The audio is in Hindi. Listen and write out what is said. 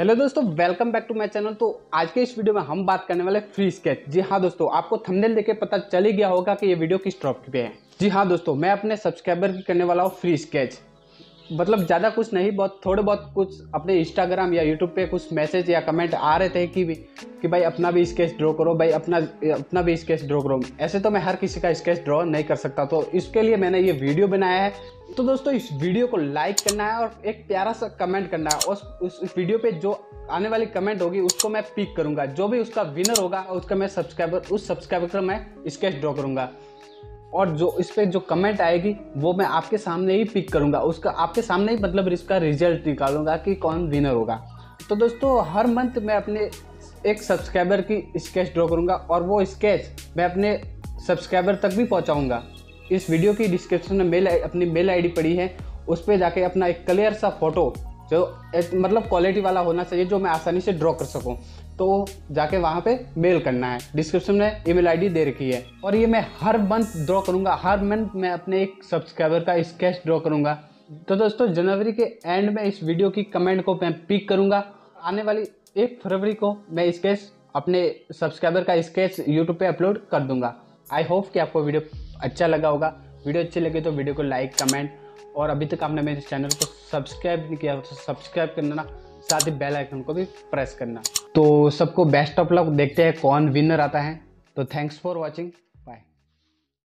हेलो दोस्तों welcome back to my channel तो आज के इस वीडियो में हम बात करने वाले फ्री स्केच जी हाँ दोस्तों, आपको थंबनेल देखे पता चल ही गया होगा कि ये वीडियो किस टॉपिक पे है। जी हाँ दोस्तों, मैं अपने सब्सक्राइबर की करने वाला हूँ फ्री स्केच मतलब ज़्यादा कुछ नहीं, बहुत, थोड़े बहुत कुछ अपने इंस्टाग्राम या यूट्यूब पे कुछ मैसेज या कमेंट आ रहे थे कि भी, कि भाई अपना भी स्केच ड्रॉ करो, भाई अपना अपना भी स्केच ड्रॉ करो। ऐसे तो मैं हर किसी का स्केच ड्रॉ नहीं कर सकता तो इसके लिए मैंने ये वीडियो बनाया है। तो दोस्तों, इस वीडियो को लाइक करना है और एक प्यारा सा कमेंट करना है। उस उस वीडियो पे जो आने वाली कमेंट होगी, उसको मैं पिक करूँगा। जो भी उसका विनर होगा, उसका मैं सब्सक्राइबर उस सब्सक्राइबर का मैं स्केच ड्रॉ करूँगा। और जो इस पर जो कमेंट आएगी, वो मैं आपके सामने ही पिक करूँगा। उसका, आपके सामने ही मतलब इसका रिज़ल्ट निकालूँगा कि कौन विनर होगा। तो दोस्तों, हर मंथ मैं अपने एक सब्सक्राइबर की स्केच ड्रॉ करूँगा और वो स्केच मैं अपने सब्सक्राइबर तक भी पहुंचाऊँगा। इस वीडियो की डिस्क्रिप्शन में मेल अपनी मेल आईडी पड़ी है। उस पर जाके अपना एक क्लियर सा फ़ोटो जो मतलब क्वालिटी वाला होना चाहिए, जो मैं आसानी से ड्रॉ कर सकूँ। तो जाके वहाँ पे मेल करना है। डिस्क्रिप्शन में ईमेल आईडी दे रखी है। और ये मैं हर मंथ ड्रॉ करूँगा। हर मंथ मैं अपने एक सब्सक्राइबर का स्केच ड्रॉ करूँगा। तो दोस्तों, जनवरी के एंड में इस वीडियो की कमेंट को मैं पिक करूँगा। आने वाली एक फरवरी को मैं स्केच अपने सब्सक्राइबर का स्केच यूट्यूब पे अपलोड कर दूँगा। आई होप कि आपको वीडियो अच्छा लगा होगा। वीडियो अच्छी लगी तो वीडियो को लाइक, कमेंट और अभी तक आपने मेरे चैनल को सब्सक्राइब नहीं किया तो सब्सक्राइब करना साथ ही बेल आइकन को भी प्रेस करना। तो सबको बेस्ट ऑफ़ लक देखते हैं कौन विनर आता है। तो थैंक्स फॉर वॉचिंग